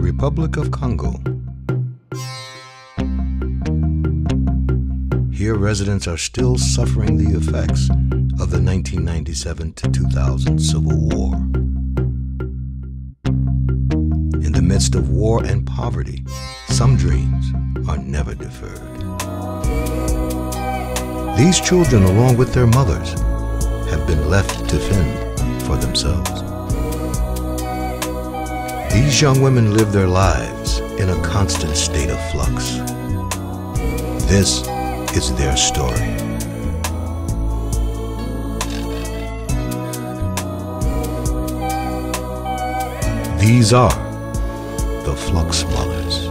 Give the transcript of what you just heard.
Republic of Congo. Here, residents are still suffering the effects of the 1997 to 2000 Civil War. In the midst of war and poverty, some dreams are never deferred. These children, along with their mothers, have been left to fend for themselves. These young women live their lives in a constant state of flux. This is their story. These are the Flux Mothers.